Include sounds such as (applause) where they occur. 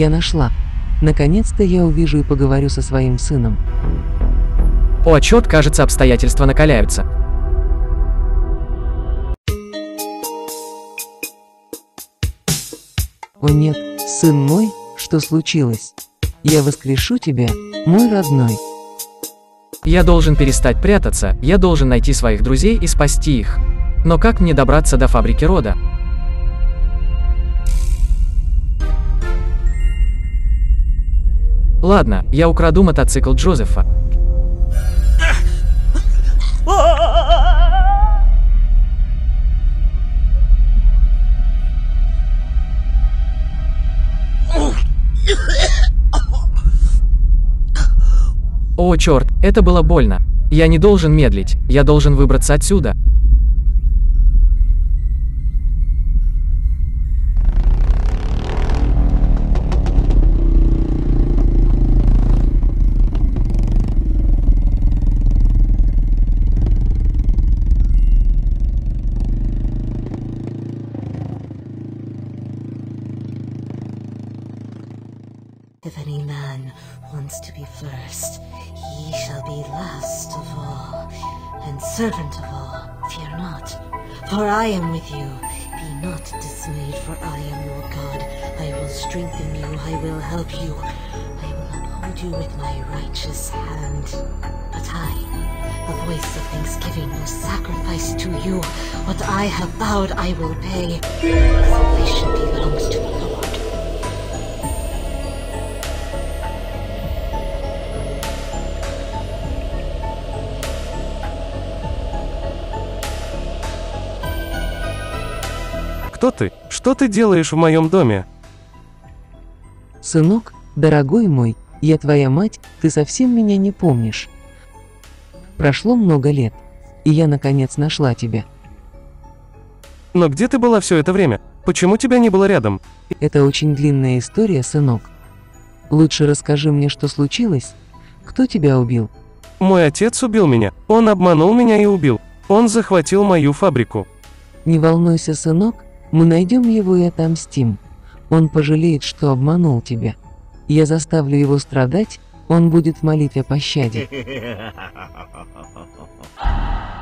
Я нашла. Наконец-то я увижу и поговорю со своим сыном. О, отчет, кажется, обстоятельства накаляются. О нет, сын мой, что случилось? Я воскрешу тебя, мой родной. Я должен перестать прятаться, я должен найти своих друзей и спасти их. Но как мне добраться до фабрики рода? Ладно, я украду мотоцикл Джозефа. О, черт, это было больно. Я не должен медлить, я должен выбраться отсюда. If any man wants to be first, he shall be last of all, and servant of all. Fear not, for I am with you. Be not dismayed, for I am your God. I will strengthen you, I will help you. I will uphold you with my righteous hand. But I, the voice of thanksgiving, will sacrifice to you. What I have vowed, I will pay. Salvation belongs Кто ты? Что ты делаешь в моем доме? Сынок, дорогой мой, я твоя мать, ты совсем меня не помнишь. Прошло много лет, и я наконец нашла тебя. Но где ты была все это время? Почему тебя не было рядом? Это очень длинная история, сынок. Лучше расскажи мне, что случилось. Кто тебя убил? Мой отец убил меня. Он обманул меня и убил. Он захватил мою фабрику. Не волнуйся, сынок, мы найдем его и отомстим. Он пожалеет, что обманул тебя. Я заставлю его страдать, он будет молить о пощаде. (laughs)